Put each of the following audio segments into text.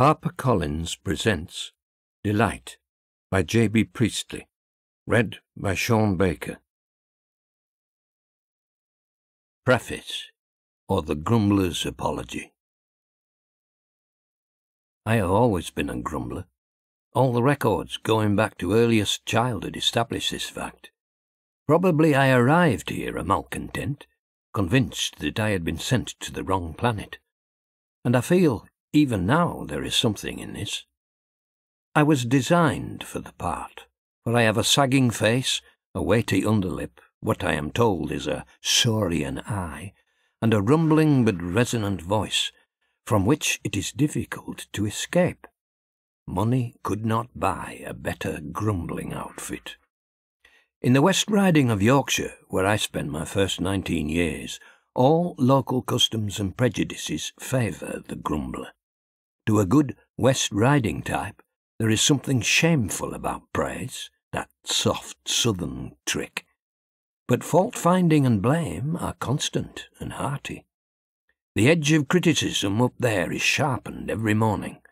HarperCollins presents Delight by J.B. Priestley, read by Sean Baker. Preface, or The Grumbler's Apology. I have always been a grumbler. All the records going back to earliest childhood establish this fact. Probably I arrived here a malcontent, convinced that I had been sent to the wrong planet. And I feel, even now, there is something in this. I was designed for the part, for I have a sagging face, a weighty underlip, what I am told is a saurian eye, and a rumbling but resonant voice, from which it is difficult to escape. Money could not buy a better grumbling outfit. In the West Riding of Yorkshire, where I spent my first nineteen years, all local customs and prejudices favour the grumbler. To a good West Riding type, there is something shameful about praise, that soft southern trick. But fault finding and blame are constant and hearty. The edge of criticism up there is sharpened every morning,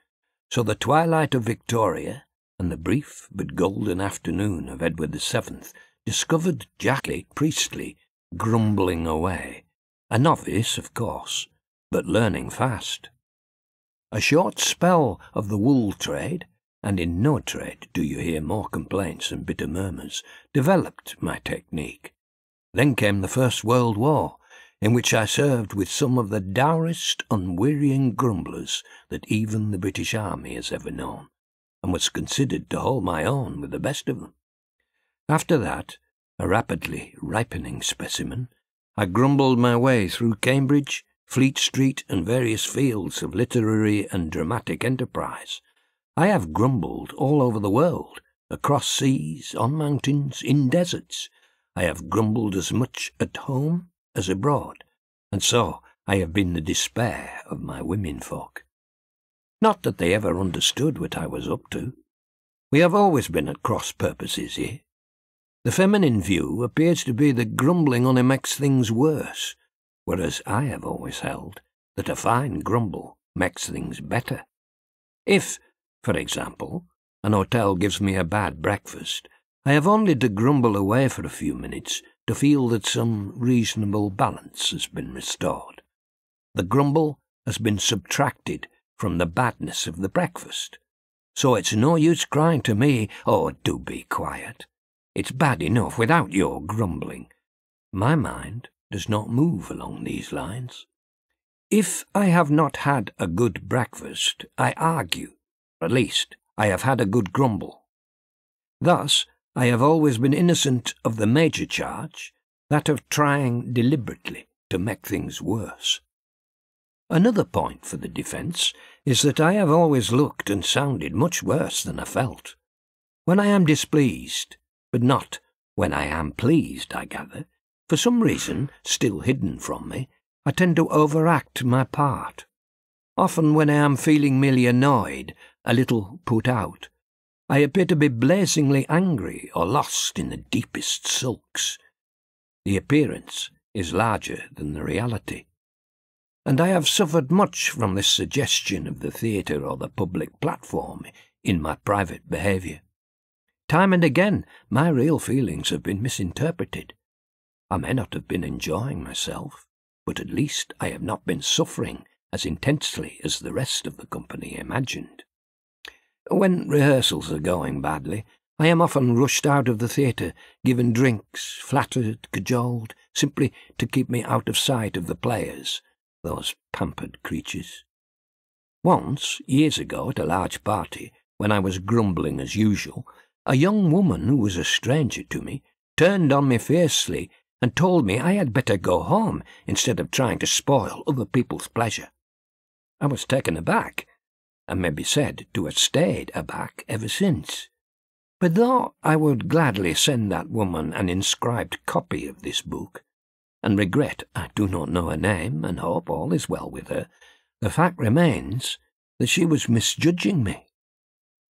so the twilight of Victoria and the brief but golden afternoon of Edward VII discovered Jackie Priestley grumbling away, a novice, of course, but learning fast. A short spell of the wool trade, and in no trade do you hear more complaints and bitter murmurs, developed my technique. Then came the First World War, in which I served with some of the dourest, unwearying grumblers that even the British Army has ever known, and was considered to hold my own with the best of them. After that, a rapidly ripening specimen, I grumbled my way through Cambridge, Fleet Street, and various fields of literary and dramatic enterprise. I have grumbled all over the world, across seas, on mountains, in deserts. I have grumbled as much at home as abroad, and so I have been the despair of my womenfolk. Not that they ever understood what I was up to. We have always been at cross purposes here. The feminine view appears to be that grumbling only makes things worse, whereas I have always held that a fine grumble makes things better. If, for example, an hotel gives me a bad breakfast, I have only to grumble away for a few minutes to feel that some reasonable balance has been restored. The grumble has been subtracted from the badness of the breakfast. So it's no use crying to me, Oh, do be quiet. It's bad enough without your grumbling. My mind does not move along these lines. If I have not had a good breakfast, I argue. At least, I have had a good grumble. Thus, I have always been innocent of the major charge, that of trying deliberately to make things worse. Another point for the defence is that I have always looked and sounded much worse than I felt. When I am displeased, but not when I am pleased, I gather, for some reason still hidden from me, I tend to overact my part. Often when I am feeling merely annoyed, a little put out, I appear to be blazingly angry or lost in the deepest sulks. The appearance is larger than the reality. And I have suffered much from this suggestion of the theatre or the public platform in my private behaviour. Time and again, my real feelings have been misinterpreted. I may not have been enjoying myself, but at least I have not been suffering as intensely as the rest of the company imagined. When rehearsals are going badly, I am often rushed out of the theatre, given drinks, flattered, cajoled, simply to keep me out of sight of the players, those pampered creatures. Once, years ago, at a large party, when I was grumbling as usual, a young woman who was a stranger to me turned on me fiercely and told me I had better go home instead of trying to spoil other people's pleasure. I was taken aback and may be said to have stayed aback ever since. But though I would gladly send that woman an inscribed copy of this book, and regret I do not know her name and hope all is well with her, the fact remains that she was misjudging me.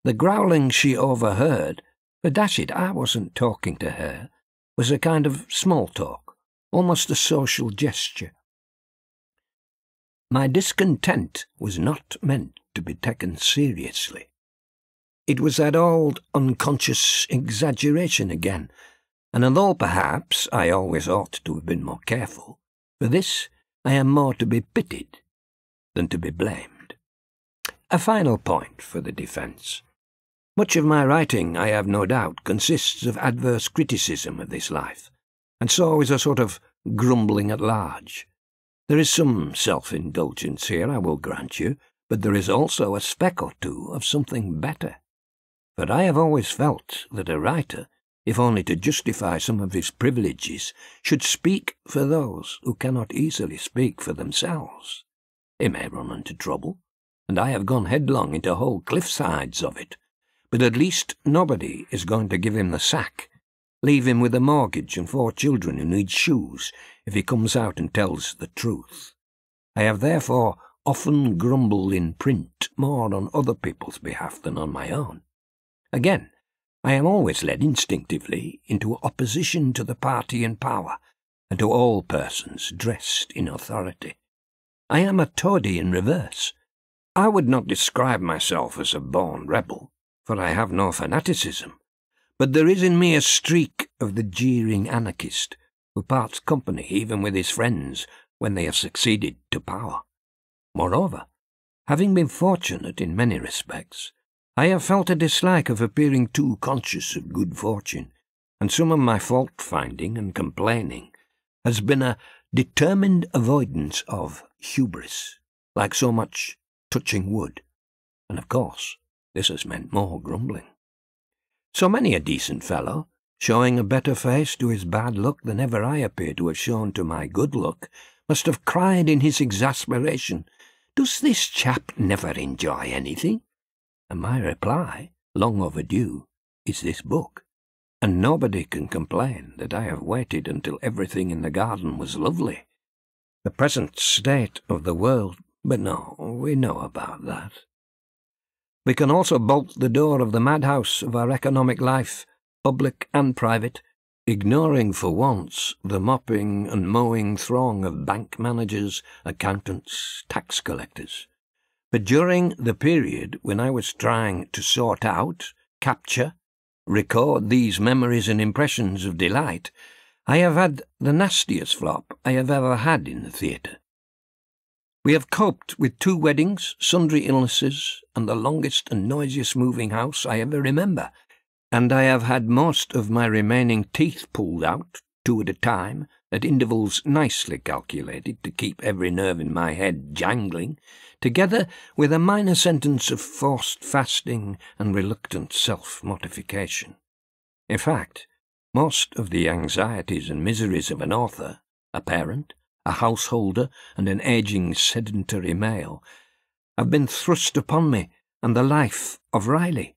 The growling she overheard, for dash it, I wasn't talking to her, was a kind of small talk, almost a social gesture. My discontent was not meant to be taken seriously. It was that old unconscious exaggeration again, and although perhaps I always ought to have been more careful, for this I am more to be pitied than to be blamed. A final point for the defence. Much of my writing, I have no doubt, consists of adverse criticism of this life, and so is a sort of grumbling at large. There is some self-indulgence here, I will grant you, but there is also a speck or two of something better. But I have always felt that a writer, if only to justify some of his privileges, should speak for those who cannot easily speak for themselves. He may run into trouble, and I have gone headlong into whole cliff sides of it, but at least nobody is going to give him the sack, leave him with a mortgage and four children who need shoes if he comes out and tells the truth. I have therefore often grumbled in print more on other people's behalf than on my own. Again, I am always led instinctively into opposition to the party in power and to all persons dressed in authority. I am a toady in reverse. I would not describe myself as a born rebel, for I have no fanaticism. But there is in me a streak of the jeering anarchist who parts company even with his friends when they have succeeded to power. Moreover, having been fortunate in many respects, I have felt a dislike of appearing too conscious of good fortune, and some of my fault-finding and complaining has been a determined avoidance of hubris, like so much touching wood, and of course this has meant more grumbling. So many a decent fellow, showing a better face to his bad luck than ever I appear to have shown to my good luck, must have cried in his exasperation, Does this chap never enjoy anything? And my reply, long overdue, is this book. And nobody can complain that I have waited until everything in the garden was lovely. The present state of the world, but no, we know about that. We can also bolt the door of the madhouse of our economic life, public and private, ignoring for once the mopping and mowing throng of bank managers, accountants, tax collectors. But during the period when I was trying to sort out, capture, record these memories and impressions of delight, I have had the nastiest flop I have ever had in the theatre. We have coped with two weddings, sundry illnesses, and the longest and noisiest moving house I ever remember, and I have had most of my remaining teeth pulled out, two at a time, at intervals nicely calculated to keep every nerve in my head jangling, together with a minor sentence of forced fasting and reluctant self-mortification. In fact, most of the anxieties and miseries of an author, a parent, a householder, and an aging sedentary male, have been thrust upon me and the life of Riley,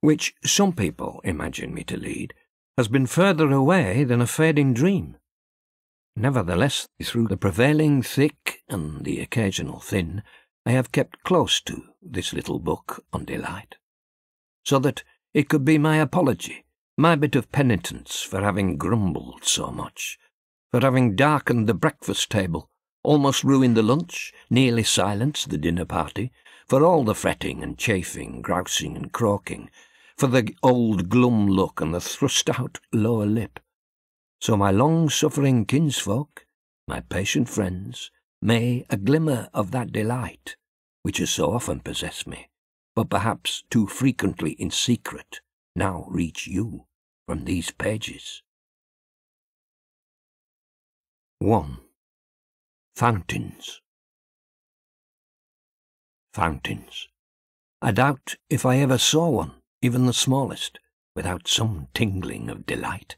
which some people imagine me to lead, has been further away than a fading dream. Nevertheless, through the prevailing thick and the occasional thin, I have kept close to this little book on delight, so that it could be my apology, my bit of penitence for having grumbled so much, for having darkened the breakfast table, almost ruined the lunch, nearly silenced the dinner party, for all the fretting and chafing, grousing and croaking, for the old glum look and the thrust-out lower lip. So my long-suffering kinsfolk, my patient friends, may a glimmer of that delight, which has so often possessed me, but perhaps too frequently in secret, now reach you from these pages. 1. Fountains Fountains. I doubt if I ever saw one, even the smallest, without some tingling of delight.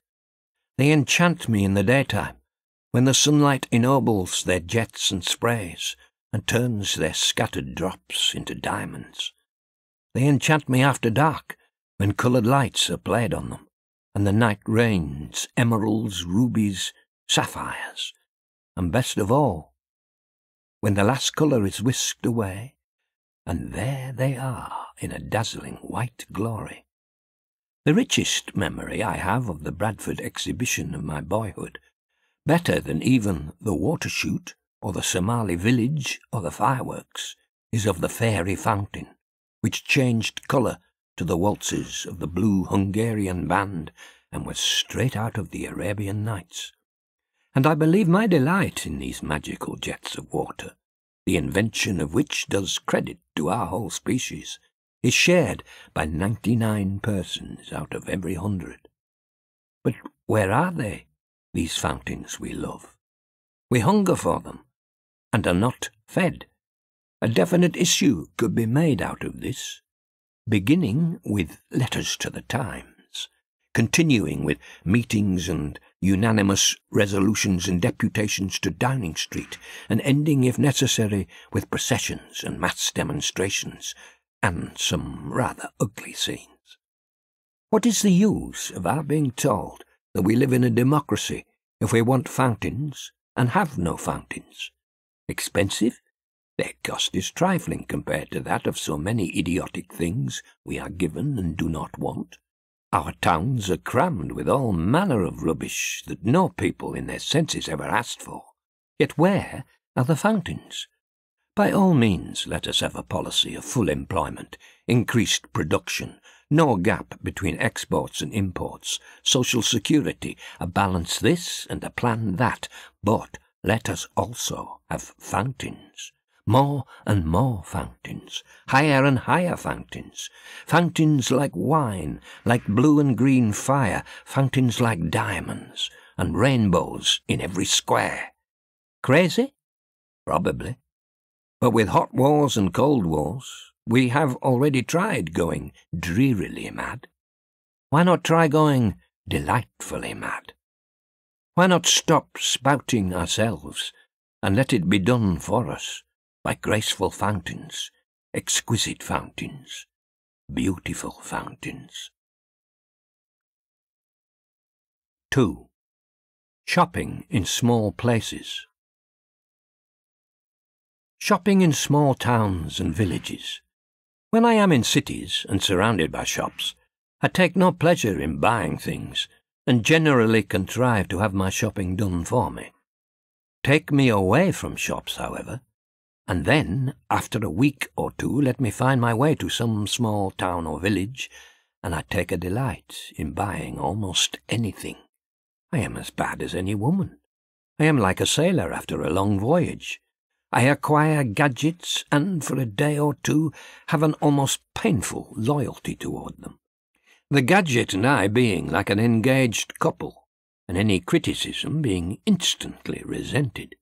They enchant me in the daytime, when the sunlight ennobles their jets and sprays, and turns their scattered drops into diamonds. They enchant me after dark, when coloured lights are played on them, and the night rains emeralds, rubies, sapphires, and best of all, when the last colour is whisked away, and there they are in a dazzling white glory. The richest memory I have of the Bradford exhibition of my boyhood, better than even the water shoot, or the Somali village, or the fireworks, is of the fairy fountain, which changed colour to the waltzes of the blue Hungarian band and was straight out of the Arabian Nights. And I believe my delight in these magical jets of water, the invention of which does credit to our whole species, is shared by ninety-nine persons out of every hundred. But where are they, these fountains we love? We hunger for them, and are not fed. A definite issue could be made out of this, beginning with letters to the Times, continuing with meetings and unanimous resolutions and deputations to Downing Street, and ending, if necessary, with processions and mass demonstrations and some rather ugly scenes. What is the use of our being told that we live in a democracy if we want fountains and have no fountains? Expensive? Their cost is trifling compared to that of so many idiotic things we are given and do not want. Our towns are crammed with all manner of rubbish that no people in their senses ever asked for. Yet where are the fountains? By all means, let us have a policy of full employment, increased production, no gap between exports and imports, social security, a balance this and a plan that, but let us also have fountains. More and more fountains, higher and higher fountains, fountains like wine, like blue and green fire, fountains like diamonds, and rainbows in every square. Crazy? Probably. But with hot wars and cold wars, we have already tried going drearily mad. Why not try going delightfully mad? Why not stop spouting ourselves and let it be done for us by graceful fountains, exquisite fountains, beautiful fountains? 2. Shopping in small places. Shopping in small towns and villages. When I am in cities and surrounded by shops, I take no pleasure in buying things, and generally contrive to have my shopping done for me. Take me away from shops, however, and then, after a week or two, let me find my way to some small town or village, and I take a delight in buying almost anything. I am as bad as any woman. I am like a sailor after a long voyage. I acquire gadgets and for a day or two have an almost painful loyalty toward them. The gadget and I being like an engaged couple, and any criticism being instantly resented.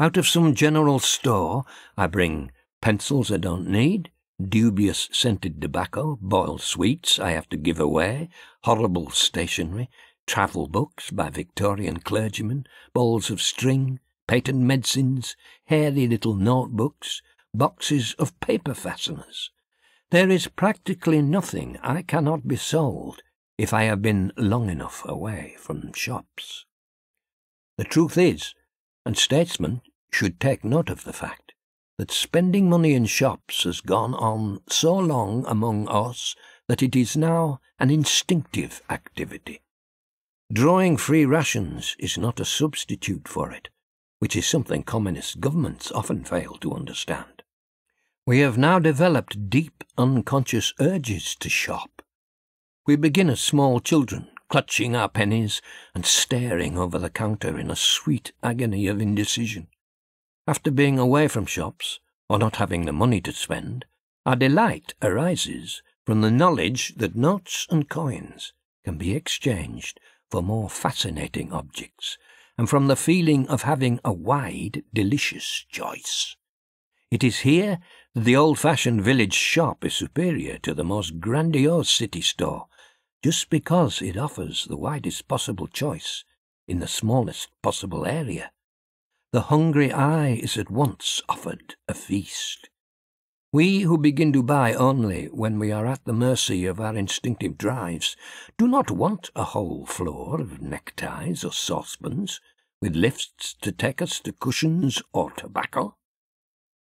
Out of some general store I bring pencils I don't need, dubious scented tobacco, boiled sweets I have to give away, horrible stationery, travel books by Victorian clergymen, balls of string, patent medicines, hairy little notebooks, boxes of paper fasteners. There is practically nothing I cannot be sold if I have been long enough away from shops. The truth is, and statesmen should take note of the fact, that spending money in shops has gone on so long among us that it is now an instinctive activity. Drawing free rations is not a substitute for it, which is something communist governments often fail to understand. We have now developed deep unconscious urges to shop. We begin as small children, clutching our pennies and staring over the counter in a sweet agony of indecision. After being away from shops, or not having the money to spend, our delight arises from the knowledge that notes and coins can be exchanged for more fascinating objects and from the feeling of having a wide, delicious choice. It is here that the old-fashioned village shop is superior to the most grandiose city store, just because it offers the widest possible choice in the smallest possible area. The hungry eye is at once offered a feast. We who begin to buy only when we are at the mercy of our instinctive drives do not want a whole floor of neckties or saucepans, with lifts to take us to cushions or tobacco.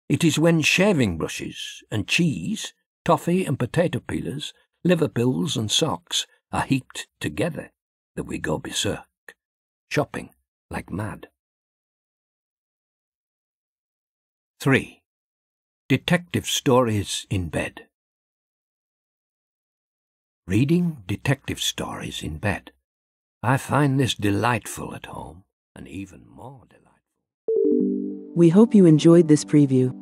It is when shaving brushes and cheese, toffee and potato peelers, liver pills and socks are heaped together that we go berserk, shopping like mad. 3. detective stories in bed. Reading detective stories in bed. I find this delightful at home, and even more delightful. We hope you enjoyed this preview.